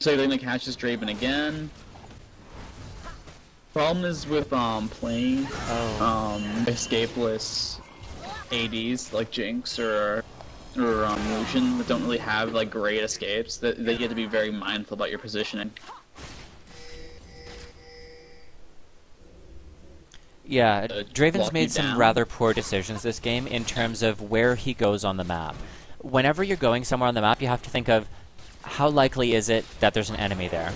So they're gonna catch this Draven again. Problem is with um playing Oh. um escapeless ADs like Jinx or or um, Lucian that don't really have like great escapes. That you have to be very mindful about your positioning. Yeah, uh, Draven's made some down. rather poor decisions this game in terms of where he goes on the map. Whenever you're going somewhere on the map, you have to think of how likely is it that there's an enemy there?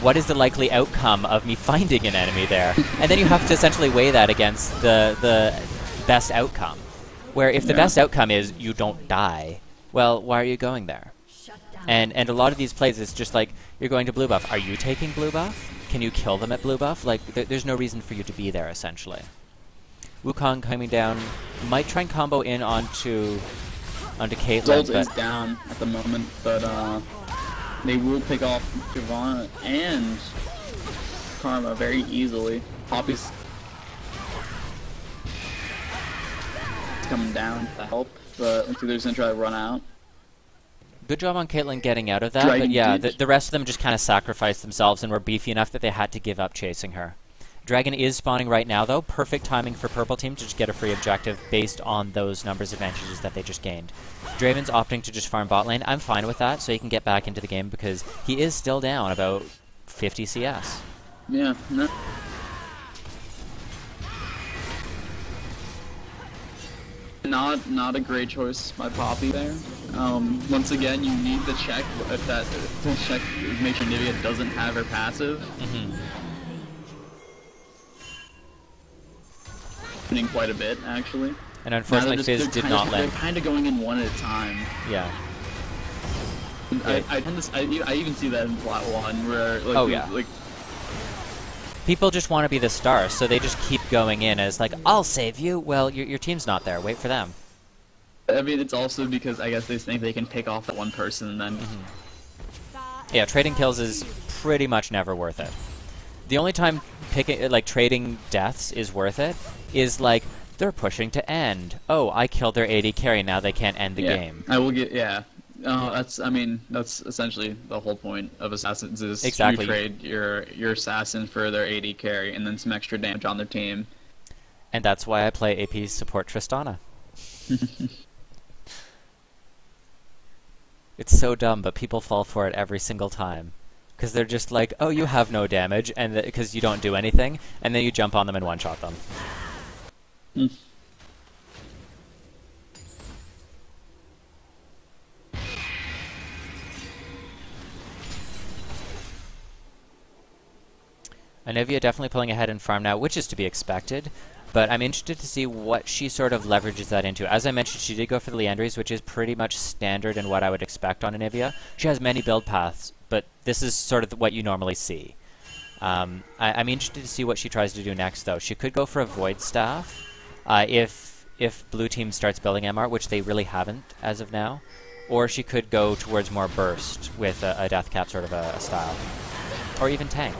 What is the likely outcome of me finding an enemy there? and then you have to essentially weigh that against the the best outcome. Where if the Yeah. best outcome is you don't die, well, why are you going there? And and a lot of these plays, it's just like you're going to blue buff. Are you taking blue buff? Can you kill them at blue buff? Like th- there's no reason for you to be there essentially. Wukong coming down might try and combo in onto onto Caitlyn, Zolt but is down at the moment, but uh, they will pick off Shyvana and Karma very easily. Poppy's coming down to help, but looks like they're just gonna try to run out. good job on Caitlyn getting out of that. but yeah, the, the rest of them just kind of sacrificed themselves and were beefy enough that they had to give up chasing her. Dragon is spawning right now, though. Perfect timing for purple team to just get a free objective based on those numbers advantages that they just gained. Draven's opting to just farm bot lane. I'm fine with that, so he can get back into the game because he is still down about 50 CS. Yeah, no. Not not a great choice by Poppy there. Um, once again, you need to check if that to check make sure Nivea doesn't have her passive. hmm Happening quite a bit actually. And unfortunately, Fizz did not land. They're kind of going in one at a time. Yeah. I, I tend to, I, I even see that in Plat One where like Oh, yeah. like People just want to be the star, so they just keep going in as like, "I'll save you." Well, your your team's not there. Wait for them. I mean it's also because I guess they think they can pick off that one person and then mm-hmm. Yeah, trading kills is pretty much never worth it. The only time picking like trading deaths is worth it is like they're pushing to end. Oh, I killed their AD carry. Now they can't end the yeah. game. I will get yeah. Uh, that's I mean that's essentially the whole point of assassins is Exactly. you trade your your assassin for their AD carry and then some extra damage on their team. And that's why I play AP support Tristana. It's so dumb, but people fall for it every single time. Because they're just like, oh, you have no damage, and because you don't do anything, and then you jump on them and one-shot them. Hmm. Anivia definitely pulling ahead in farm now, which is to be expected. But I'm interested to see what she sort of leverages that into. As I mentioned, she did go for the Liandry's, which is pretty much standard in what I would expect on Anivia. She has many build paths, but this is sort of what you normally see. Um, I, am interested to see what she tries to do next, though. She could go for a Void Staff uh, if if blue team starts building MR, which they really haven't as of now. Or she could go towards more Burst with a, a Death Cap sort of a, a style. Or even Tank.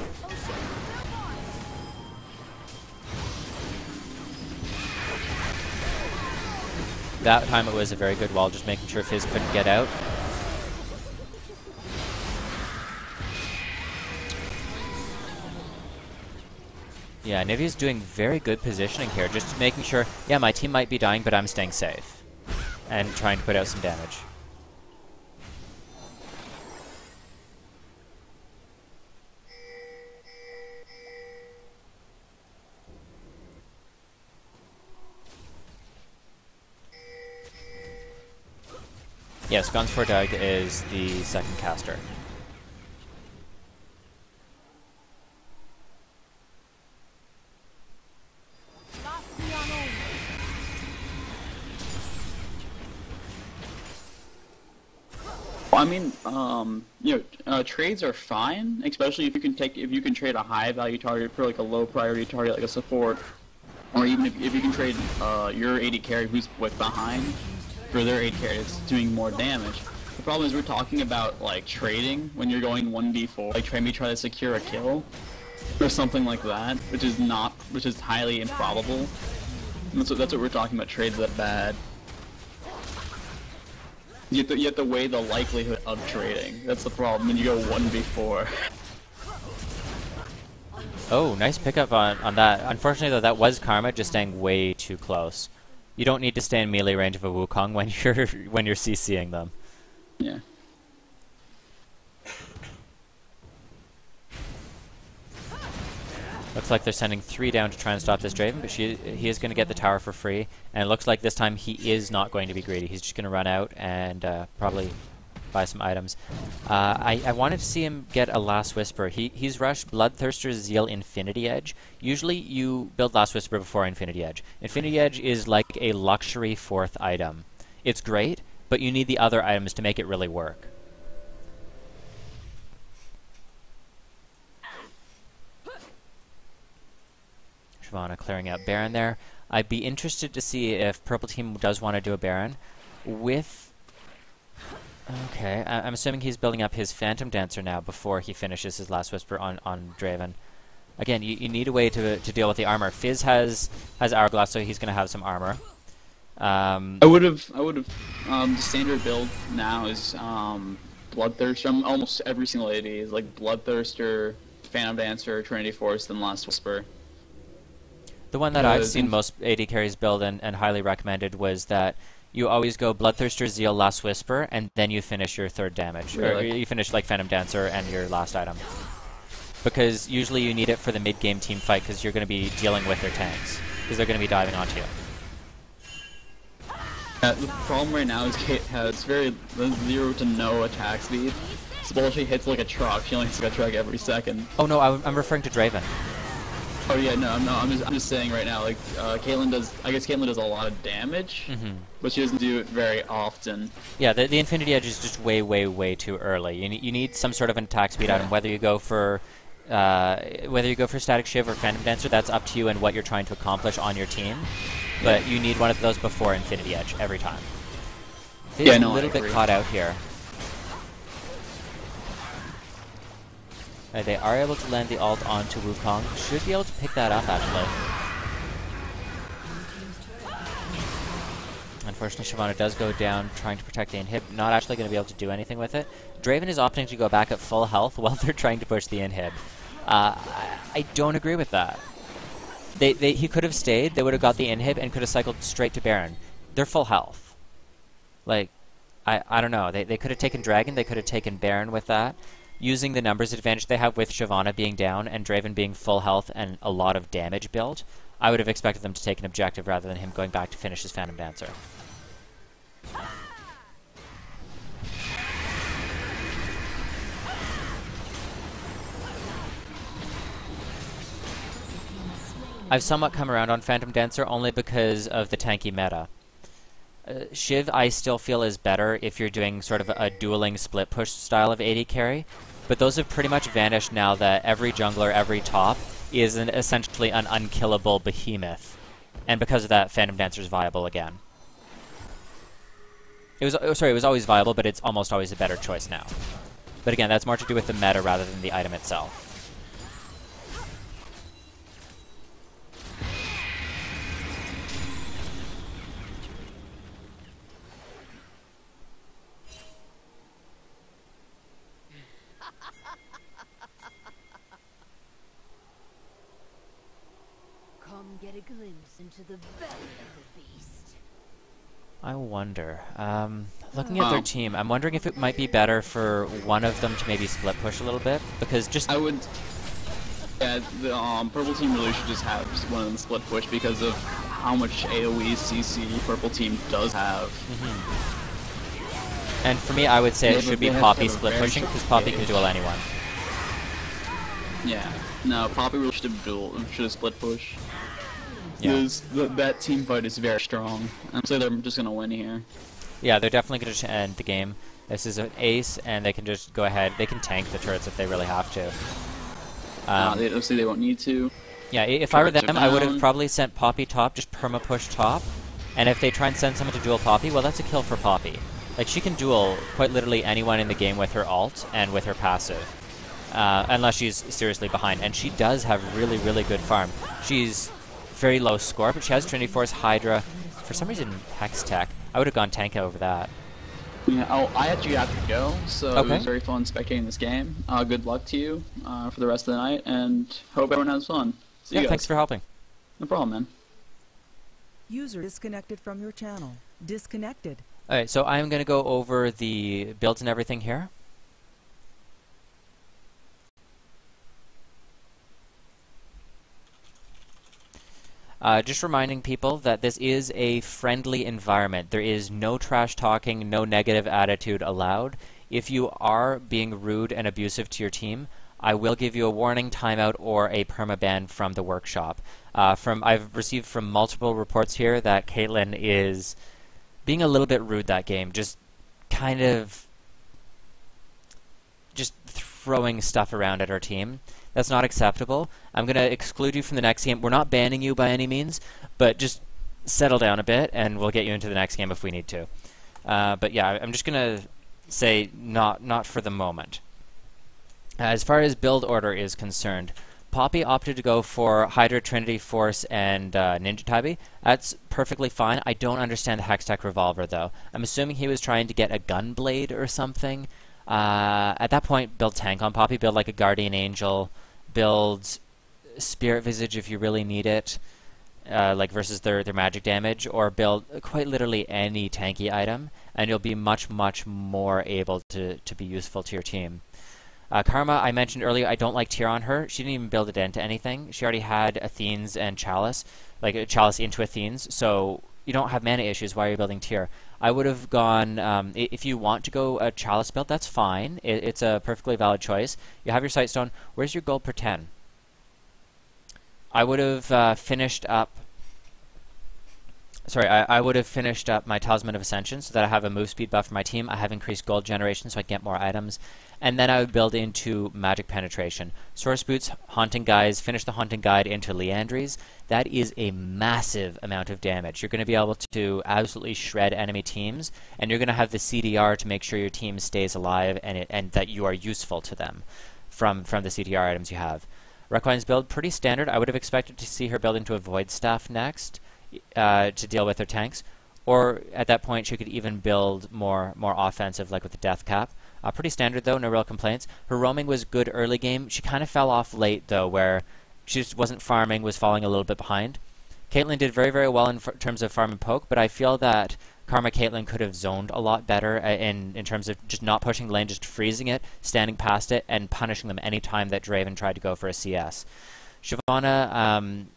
That time it was a very good wall, just making sure Fizz couldn't get out. Yeah, Nivia's doing very good positioning here, just making sure, yeah, my team might be dying, but I'm staying safe. And trying to put out some damage. Yes, Guns for Doug is the second caster. I mean, um, you know, uh, trades are fine, especially if you can take if you can trade a high value target for like a low priority target like a support, or even if, if you can trade uh, your AD carry who's with behind for their AD carries doing more damage. The problem is we're talking about like trading when you're going 1v4, like trying to try to secure a kill or something like that, which is not, which is highly improbable. And that's what, that's what we're talking about, trades that bad. You have, to, you have to weigh the likelihood of trading. That's the problem when you go 1v4. Oh, nice pickup on, on that. Unfortunately though, that was Karma just staying way too close. You don't need to stay in melee range of a Wukong when you're when you're CCing them. Yeah. Looks like they're sending three down to try and stop this Draven, but she, he is going to get the tower for free. And it looks like this time he is not going to be greedy. He's just going to run out and uh, probably buy some items. Uh, I, I wanted to see him get a Last Whisper. He, he's rushed Bloodthirster's Zeal Infinity Edge. Usually you build Last Whisper before Infinity Edge. Infinity Edge is like a luxury fourth item. It's great, but you need the other items to make it really work. Shyvana clearing out Baron there. I'd be interested to see if Purple Team does want to do a Baron. With Okay, I am assuming he's building up his Phantom Dancer now before he finishes his Last Whisper on, on Draven. Again, you, you need a way to, to deal with the armor. Fizz has has Hourglass, so he's going to have some armor. Um, I would have, I would have, um, the standard build now is um, Bloodthirster. Almost every single AD is like Bloodthirster, Phantom Dancer, Trinity Force, then Last Whisper. The one that uh, I've seen most AD carries build and, and highly recommended was that you always go Bloodthirster, Zeal, Last Whisper, and then you finish your third damage. Really? Or you finish like Phantom Dancer and your last item. Because usually you need it for the mid-game team fight because you're going to be dealing with their tanks. Because they're going to be diving onto you. Uh, the problem right now is Kate has very zero to no attack speed. So she hits like a truck, she only hits like a truck every second. Oh no, I'm referring to Draven. Oh yeah, no, no, I'm just, I'm just saying right now, like, uh, Caitlyn does, I guess Caitlyn does a lot of damage, mm -hmm. but she doesn't do it very often. Yeah, the, the Infinity Edge is just way, way, way too early. You, need, you need some sort of an attack speed item, whether you go for, uh, whether you go for Static Shiv or Phantom Dancer, that's up to you and what you're trying to accomplish on your team, but you need one of those before Infinity Edge, every time. Yeah, no, a little bit caught out here. Uh, they are able to land the ult onto Wukong. Should be able to pick that up, actually. Unfortunately, Shyvana does go down trying to protect the inhib. Not actually going to be able to do anything with it. Draven is opting to go back at full health while they're trying to push the inhib. Uh, I, I don't agree with that. They, they, he could have stayed, they would have got the inhib and could have cycled straight to Baron. They're full health. Like, I, I don't know. They, they could have taken Dragon, they could have taken Baron with that. Using the numbers advantage they have with Shyvana being down and Draven being full health and a lot of damage built, I would have expected them to take an objective rather than him going back to finish his Phantom Dancer. I've somewhat come around on Phantom Dancer only because of the tanky meta. Uh, Shiv I still feel is better if you're doing sort of a dueling split push style of AD carry, but those have pretty much vanished now that every jungler, every top, is an, essentially an unkillable behemoth. And because of that, Phantom Dancer is viable again. It was oh, sorry, it was always viable, but it's almost always a better choice now. But again, that's more to do with the meta rather than the item itself. Come get a glimpse into the belly of the beast. I wonder. Um, looking at their team, I'm wondering if it might be better for one of them to maybe split push a little bit because just I would. Yeah, the um, purple team really should just have one of them split push because of how much AOE CC purple team does have. and for me, I would say Yeah, it should be they have to Poppy split pushing because Poppy can gauge. duel anyone. Yeah. No, Poppy really should have dual, should have split push. Yeah. Because th that team fight is very strong. I'm saying they're just gonna win here. Yeah, they're definitely going to end the game. This is an ace, and they can just go ahead. They can tank the turrets if they really have to. Uh, Um, they don't they won't need to. yeah, if I were them, I would have probably sent Poppy top, just perma push top. And if they try and send someone to duel Poppy, well, that's a kill for Poppy. Like she can duel quite literally anyone in the game with her ult and with her passive, uh, unless she's seriously behind. And she does have really, really good farm. She's very low score, but she has Trinity Force, Hydra. For some reason, Hextech. I would have gone Tanka over that. Yeah, oh, I actually have to go, so it was very fun spectating this game. Uh, good luck to you uh, for the rest of the night, and hope everyone has fun. See yeah, you guys. thanks for helping. No problem, man. User disconnected from your channel. Disconnected. Alright, so I'm going to go over the builds and everything here. Uh, just reminding people that this is a friendly environment. There is no trash talking, no negative attitude allowed. If you are being rude and abusive to your team, I will give you a warning, timeout, or a permaban from the workshop. Uh, from I've received from multiple reports here that Caitlyn is being a little bit rude that game, just kind of just throwing stuff around at our team. That's not acceptable. I'm going to exclude you from the next game. We're not banning you by any means, but just settle down a bit and we'll get you into the next game if we need to. Uh, but yeah, I'm just going to say not not for the moment. As far as build order is concerned, Poppy opted to go for Hydra, Trinity Force, and uh, Ninja Tabi. That's perfectly fine. I don't understand the Hextech Revolver, though. I'm assuming he was trying to get a Gunblade or something. Uh, at that point, build tank on Poppy, build like a Guardian Angel, build Spirit Visage if you really need it, uh, like versus their, their magic damage, or build quite literally any tanky item, and you'll be much, much more able to, to be useful to your team. Uh, Karma, I mentioned earlier, I don't like Tear on her. She didn't even build it into anything. She already had Athene's and Chalice, like Chalice into Athene's, so you don't have mana issues while you're building Tear. I would have gone, um, if you want to go a Chalice build, that's fine. It, it's a perfectly valid choice. You have your Sightstone. Where's your gold per 10? I would have uh, finished up Sorry, I, I would have finished up my Talisman of Ascension so that I have a move speed buff for my team. I have increased gold generation so I get more items. And then I would build into Magic Penetration. Source Boots, Haunting Guise, finish the Haunting Guise into Liandry's. That is a massive amount of damage. You're going to be able to absolutely shred enemy teams, and you're going to have the CDR to make sure your team stays alive and, it, and that you are useful to them from, from the CDR items you have. Requine's build, pretty standard. I would have expected to see her build into a Void Staff next uh, to deal with her tanks. Or at that point, she could even build more more offensive, like with the Death Cap. Uh, pretty standard though, no real complaints. Her roaming was good early game. She kind of fell off late though, where she just wasn't farming, was falling a little bit behind. Caitlyn did very very well in terms of farm and poke, but I feel that Karma Caitlyn could have zoned a lot better uh, in in terms of just not pushing lane, just freezing it, standing past it, and punishing them any time that Draven tried to go for a CS. Shyvana, um,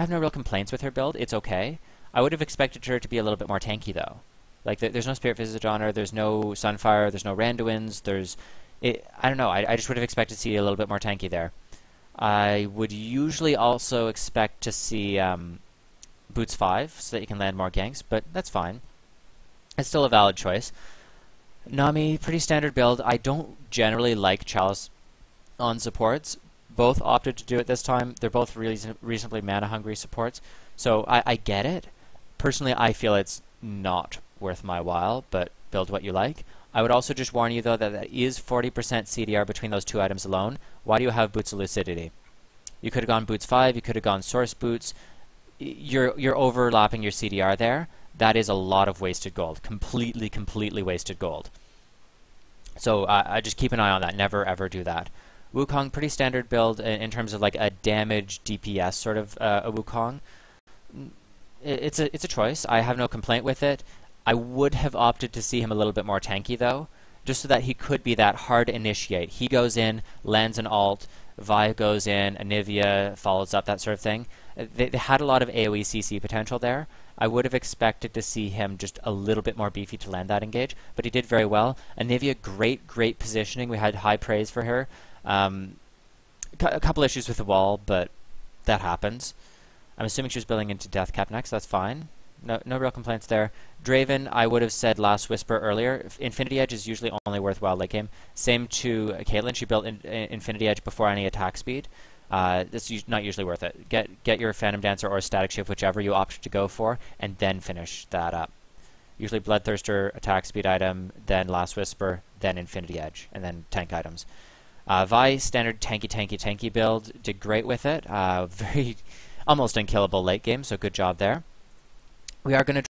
I have no real complaints with her build. It's okay. I would have expected her to be a little bit more tanky though. Like th- there's no Spirit Visage on her, there's no Sunfire, there's no Randuins, there's it, I don't know. I, I just would have expected to see a little bit more tanky there. I would usually also expect to see um, Boots 5 so that you can land more ganks, but that's fine. It's still a valid choice. Nami, pretty standard build. I don't generally like Chalice on supports. Both opted to do it this time. They're both reason- reasonably mana hungry supports, so I, I get it. Personally, I feel it's not worth my while, but build what you like. I would also just warn you though that that is 40% CDR between those two items alone. Why do you have Boots of Lucidity? You could have gone Boots 5, you could have gone Source Boots. You're, you're overlapping your CDR there. That is a lot of wasted gold. Completely, completely wasted gold. So uh, I just keep an eye on that. Never, ever do that. Wukong, pretty standard build in, in terms of like a damage DPS sort of uh, a Wukong. It's a, it's a choice. I have no complaint with it. I would have opted to see him a little bit more tanky though, just so that he could be that hard initiate. He goes in, lands an ult, Vi goes in, Anivia follows up, that sort of thing. Uh, they, they had a lot of AoE CC potential there. I would have expected to see him just a little bit more beefy to land that engage, but he did very well. Anivia, great, great positioning. We had high praise for her. Um, a couple issues with the wall, but that happens. I'm assuming she was building into Death Cap next. That's fine. No, no real complaints there. Draven, I would have said Last Whisper earlier. Infinity Edge is usually only worthwhile late game. Same to uh, Caitlyn. She built in, in, Infinity Edge before any attack speed. Uh, us- not usually worth it. Get get your Phantom Dancer or Static Shiv, whichever you opt to go for, and then finish that up. Usually Bloodthirster, attack speed item, then Last Whisper, then Infinity Edge, and then tank items. Uh, Vi, standard tanky, tanky, tanky build, did great with it. Uh, very, almost unkillable late game, so good job there. We are going to